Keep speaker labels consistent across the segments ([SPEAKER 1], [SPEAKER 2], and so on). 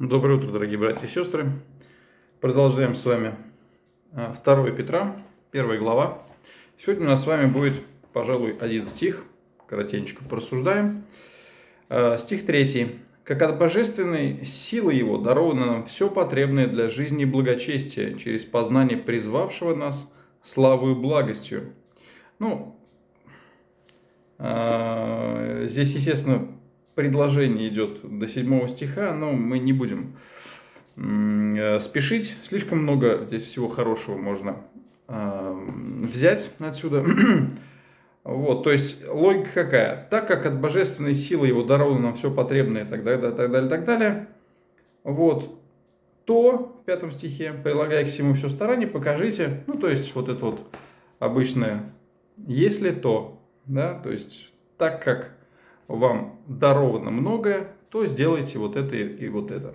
[SPEAKER 1] Доброе утро, дорогие братья и сестры. Продолжаем с вами 2 а, Петра, первая глава. Сегодня у нас с вами будет, пожалуй, один стих, коротенько порассуждаем. А, стих 3. «Как от божественной силы Его даровано нам все потребное для жизни и благочестия через познание призвавшего нас славу и благостью». Ну, а, здесь, естественно, предложение идет до седьмого стиха, но мы не будем э, спешить. Слишком много здесь всего хорошего можно э, взять отсюда. Вот, то есть логика какая? Так как от божественной силы его даровано нам все потребное и так далее, так далее, так далее, вот, то в пятом стихе, прилагая к всему все старание, покажите, ну, то есть вот это вот обычное, если то, да, то есть так как вам даровано многое, то сделайте вот это и вот это.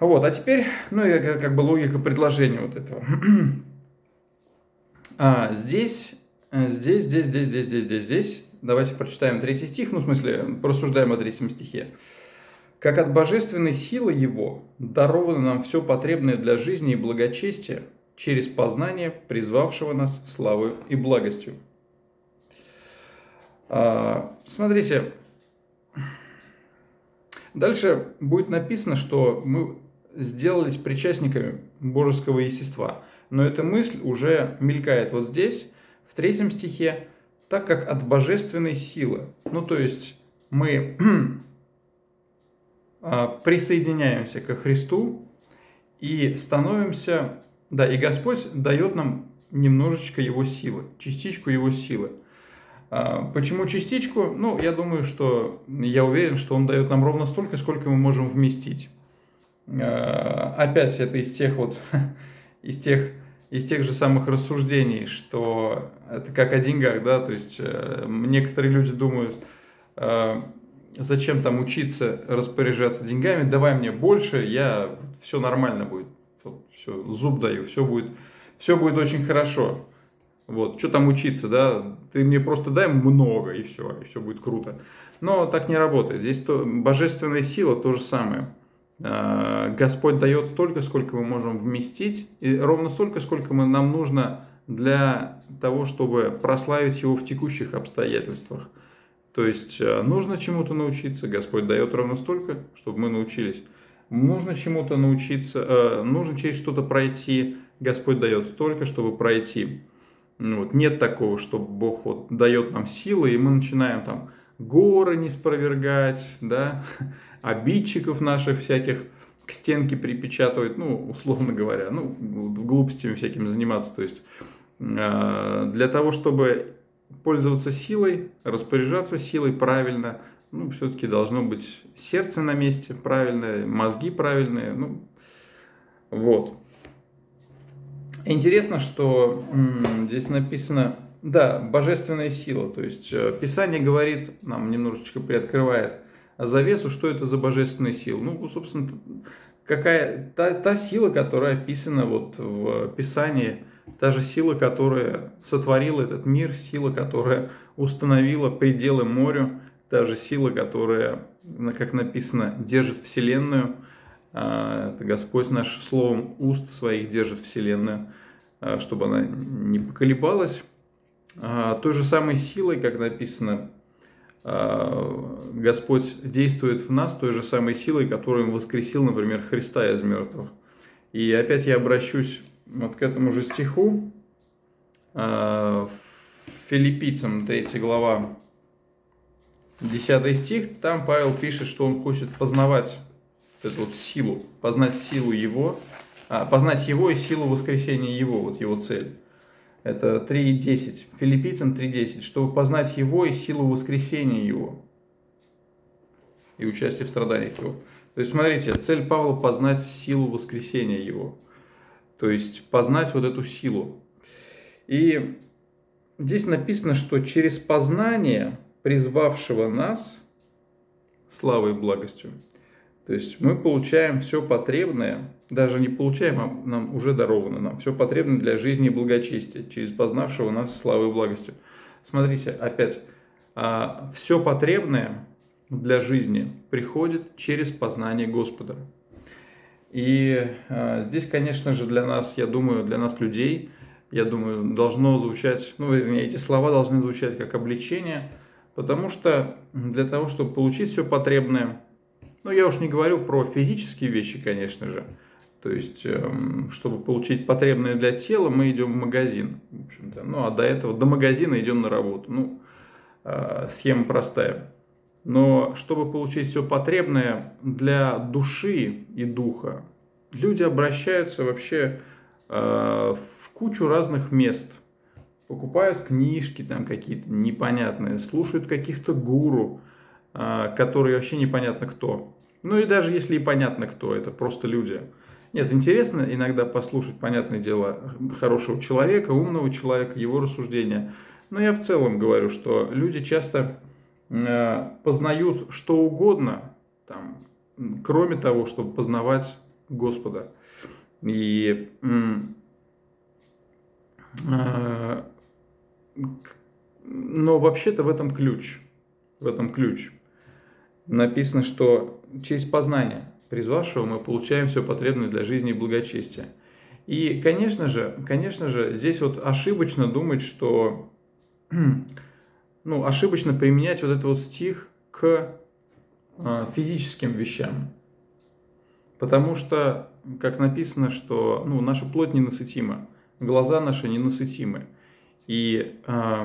[SPEAKER 1] Вот, а теперь, ну, как бы логика предложения вот этого. А, здесь, здесь, здесь, здесь, здесь, здесь, здесь, здесь. Давайте прочитаем третий стих, ну, в смысле, порассуждаем о третьем стихе. «Как от божественной силы Его даровано нам все потребное для жизни и благочестия через познание призвавшего нас славой и благостью». А, смотрите, дальше будет написано, что мы сделались причастниками божеского естества. Но эта мысль уже мелькает вот здесь, в третьем стихе, так как от божественной силы. Ну, то есть мы а, присоединяемся ко Христу и становимся, да, и Господь дает нам немножечко Его силы, частичку Его силы. А, почему частичку? Ну, я думаю, что я уверен, что он дает нам ровно столько, сколько мы можем вместить. А, опять это из тех вот, из тех, из тех же самых рассуждений, что это как о деньгах, да, то есть э, некоторые люди думают, э, зачем там учиться распоряжаться деньгами, давай мне больше, я, все нормально будет, все, зуб даю, все будет, все будет очень хорошо. Вот, что там учиться, да? Ты мне просто дай много, и все, и все будет круто. Но так не работает. Здесь то, божественная сила то же самое. А, Господь дает столько, сколько мы можем вместить, и ровно столько, сколько мы, нам нужно для того, чтобы прославить Его в текущих обстоятельствах. То есть а, нужно чему-то научиться, Господь дает ровно столько, чтобы мы научились. Нужно чему-то научиться, а, нужно через что-то пройти, Господь дает столько, чтобы пройти. Ну, вот, нет такого, что Бог вот дает нам силы, и мы начинаем там горы не спровергать, да, обидчиков наших всяких к стенке припечатывать, ну, условно говоря, ну, глупостями всякими заниматься. То есть э, для того, чтобы пользоваться силой, распоряжаться силой правильно, ну, все-таки должно быть сердце на месте правильное, мозги правильные, ну, вот. Интересно, что здесь написано, да, божественная сила. То есть э, Писание говорит, нам немножечко приоткрывает завесу, что это за божественная сила. Ну, собственно, какая та, та сила, которая описана вот в Писании, та же сила, которая сотворила этот мир, сила, которая установила пределы морю, та же сила, которая, как написано, держит Вселенную – это Господь наш словом уст своих держит Вселенную, а, чтобы она не поколебалась. А, той же самой силой, как написано, Господь действует в нас той же самой силой, которую Он воскресил, например, Христа из мертвых. И опять я обращусь вот к этому же стиху, Филиппийцам 3 глава, 10 стих, там Павел пишет, что он хочет познавать эту вот силу, познать силу Его, а, познать Его и силу воскресения Его, вот Его цель. Это 3.10, филиппийцам 3.10, чтобы познать Его и силу воскресения Его и участие в страданиях Его. То есть, смотрите, цель Павла – познать силу воскресения Его. То есть, познать вот эту силу. И здесь написано, что через познание призвавшего нас славой и благостью – то есть мы получаем все потребное, даже не получаем, а нам уже даровано нам, все потребное для жизни и благочестия, через познавшего нас славой и благостью. Смотрите, опять, а, все потребное для жизни приходит через познание Господа. И э, здесь, конечно же, для нас, я думаю, для нас людей, я думаю, должно звучать, ну, эти слова должны звучать как обличение, потому что для того, чтобы получить все потребное, ну, я уж не говорю про физические вещи, конечно же, то есть, эм, чтобы получить потребное для тела, мы идем в магазин. В. Ну, а до этого, до магазина идем на работу. Ну, э, схема простая. Но чтобы получить все потребное для души и духа, люди обращаются вообще э, в кучу разных мест. Покупают книжки там какие-то непонятные, слушают каких-то гуру, которые вообще непонятно кто. Ну и даже если и понятно кто, это просто люди. Нет, интересно иногда послушать, понятное дело, хорошего человека, умного человека, его рассуждения. Но я в целом говорю, что люди часто Э, познают что угодно, там, кроме того, чтобы познавать Господа. И э, но вообще-то в этом ключ. В этом ключ. Написано, что через познание призвавшего мы получаем все потребное для жизни и благочестия. И, конечно же, конечно же, здесь вот ошибочно думать, что ну, ошибочно применять вот этот вот стих к э, физическим вещам. Потому что, как написано, что ну, наша плоть ненасытима, глаза наши ненасытимы. И э,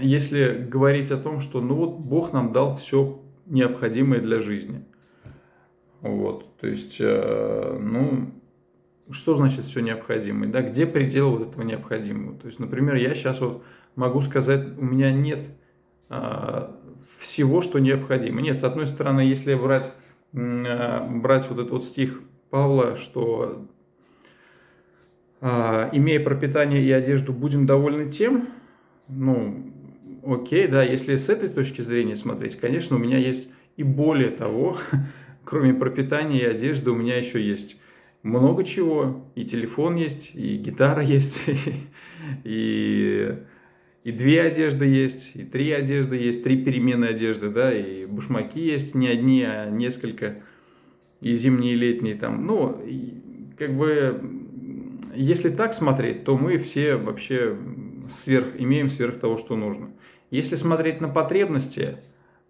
[SPEAKER 1] если говорить о том, что ну вот Бог нам дал все необходимое для жизни. Вот, то есть, э, ну, что значит все необходимое, да, где предел вот этого необходимого. То есть, например, я сейчас вот могу сказать, у меня нет а, всего, что необходимо. Нет, с одной стороны, если брать, а, брать вот этот вот стих Павла, что а, имея пропитание и одежду, будем довольны тем, ну, окей, да, если с этой точки зрения смотреть, конечно, у меня есть и более того, кроме пропитания и одежды, у меня еще есть много чего, и телефон есть, и гитара есть, и и две одежды есть, и три одежды есть, три перемены одежды, да, и башмаки есть не одни, а несколько, и зимние, и летние там. Ну, как бы, если так смотреть, то мы все вообще сверх, имеем сверх того, что нужно. Если смотреть на потребности,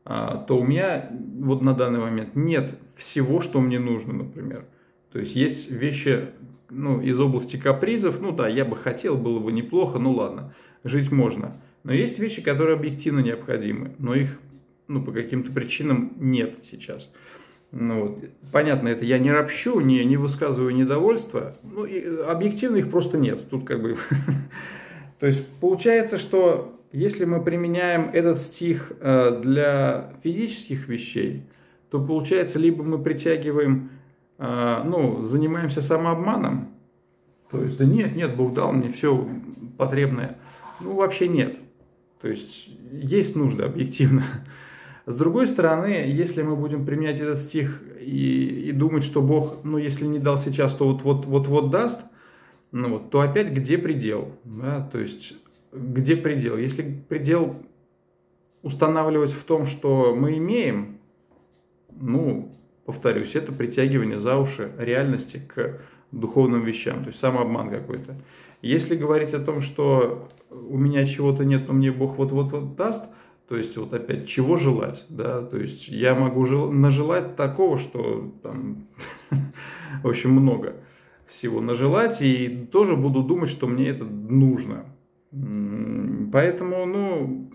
[SPEAKER 1] а, то у меня вот на данный момент нет всего, что мне нужно, например. То есть есть вещи ну, из области капризов, ну да, я бы хотел, было бы неплохо, ну ладно жить можно. Но есть вещи, которые объективно необходимы, но их ну, по каким-то причинам нет сейчас. Ну, вот. Понятно, это я не ропщу, не, не высказываю недовольство. Ну, и объективно их просто нет. Тут как бы... То есть получается, что если мы применяем этот стих э, для физических вещей, то получается, либо мы притягиваем, э, ну, занимаемся самообманом, то есть, да нет, нет, Бог дал мне все потребное, ну, вообще нет. То есть есть нужда объективно. С другой стороны, если мы будем применять этот стих и, и думать, что Бог, ну, если не дал сейчас, то вот-вот-вот даст, ну, вот, то опять где предел? Да? То есть где предел? Если предел устанавливать в том, что мы имеем, ну, повторюсь, это притягивание за уши реальности к духовным вещам, то есть самообман какой-то. Если говорить о том, что у меня чего-то нет, но мне Бог вот-вот-вот даст, то есть вот опять, чего желать, да, то есть я могу жел- нажелать такого, что там, в общем, много всего нажелать, и тоже буду думать, что мне это нужно. Поэтому, ну,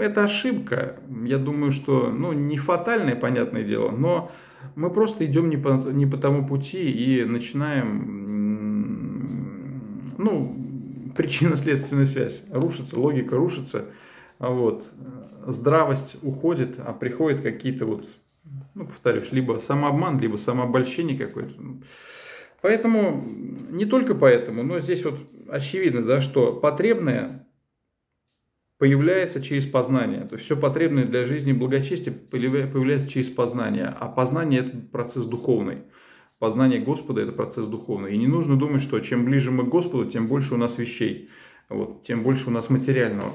[SPEAKER 1] это ошибка. Я думаю, что, ну, не фатальное, понятное дело, но мы просто идем не по, не по тому пути и начинаем ну, причинно-следственная связь рушится, логика рушится, вот, здравость уходит, а приходят какие-то вот, ну, повторюсь, либо самообман, либо самообольщение какое-то. Поэтому, не только поэтому, но здесь вот очевидно, да, что потребное появляется через познание. То есть все потребное для жизни и благочестия появляется через познание. А познание – это процесс духовный познание Господа – это процесс духовный. И не нужно думать, что чем ближе мы к Господу, тем больше у нас вещей, вот, тем больше у нас материального.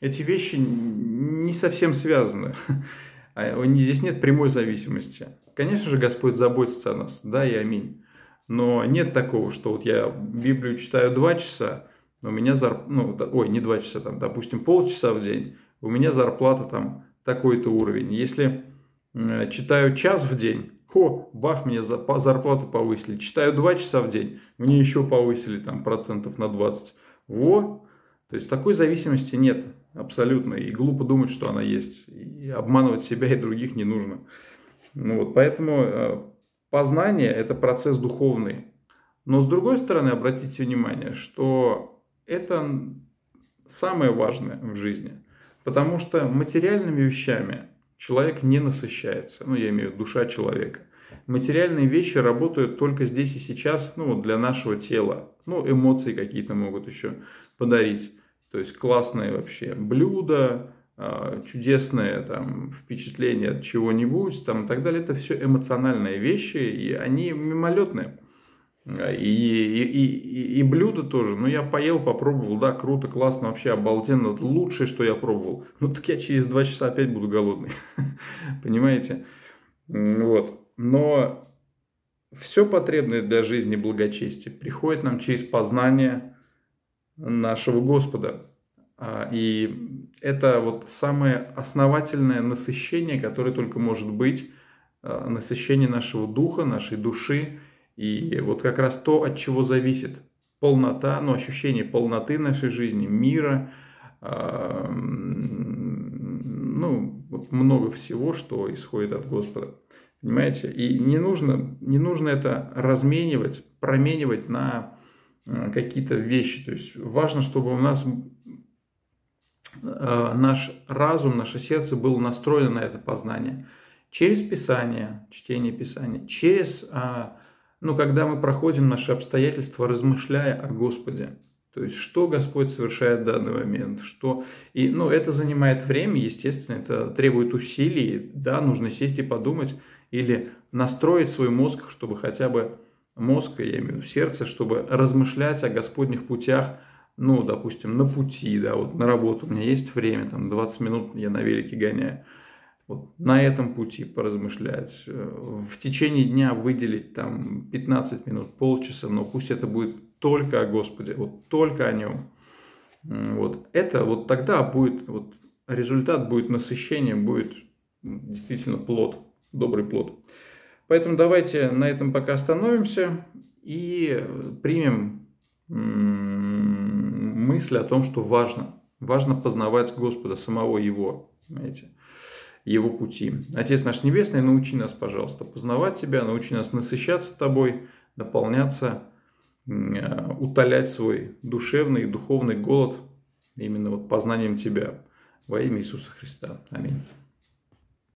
[SPEAKER 1] Эти вещи не совсем связаны. а здесь нет прямой зависимости. Конечно же, Господь заботится о нас, да и аминь. Но нет такого, что вот я Библию читаю два часа, у меня зарплата, ну, ой, не два часа, там, допустим, полчаса в день, у меня зарплата там такой-то уровень. Если э, читаю час в день, хо, бах, мне за, по, зарплату повысили. Читаю два часа в день, мне еще повысили там процентов на 20. Во, то есть такой зависимости нет абсолютно. И глупо думать, что она есть. И обманывать себя и других не нужно. Ну вот, поэтому э, познание – это процесс духовный. Но с другой стороны, обратите внимание, что это самое важное в жизни. Потому что материальными вещами человек не насыщается. Ну, я имею в виду душа человека. Материальные вещи работают только здесь и сейчас, ну, для нашего тела. Ну, эмоции какие-то могут еще подарить. То есть классные вообще блюда, чудесное там впечатление от чего-нибудь там и так далее. Это все эмоциональные вещи, и они мимолетные. И, и, и, и блюдо тоже. Ну, я поел, попробовал, да, круто, классно, вообще обалденно. Лучшее, что я пробовал. Ну, так я через два часа опять буду голодный. Понимаете? Вот. Но все потребное для жизни благочестие приходит нам через познание нашего Господа. А, и это вот самое основательное насыщение, которое только может быть, а, насыщение нашего духа, нашей души, и вот как раз то, от чего зависит полнота, ну, ощущение полноты нашей жизни, мира, э, ну, много всего, что исходит от Господа. Понимаете? И не нужно, не нужно это разменивать, променивать на э, какие-то вещи. То есть важно, чтобы у нас э, наш разум, наше сердце было настроено на это познание. Через Писание, чтение Писания, через э, ну, когда мы проходим наши обстоятельства, размышляя о Господе. То есть, что Господь совершает в данный момент, что... И, ну, это занимает время, естественно, это требует усилий, да, нужно сесть и подумать, или настроить свой мозг, чтобы хотя бы мозг, я имею в виду сердце, чтобы размышлять о Господних путях, ну, допустим, на пути, да, вот на работу у меня есть время, там, 20 минут я на велике гоняю, вот на этом пути поразмышлять, э, в течение дня выделить там 15 минут, полчаса, но пусть это будет только о Господе, вот только о Нем. Вот это вот тогда будет, вот результат будет насыщение, будет действительно плод, добрый плод. Поэтому давайте на этом пока остановимся и примем мысль о том, что важно. Важно познавать Господа, самого Его. Понимаете? его пути. Отец наш Небесный, научи нас, пожалуйста, познавать Тебя, научи нас насыщаться Тобой, наполняться, э, утолять свой душевный и духовный голод именно вот познанием Тебя во имя Иисуса Христа. Аминь.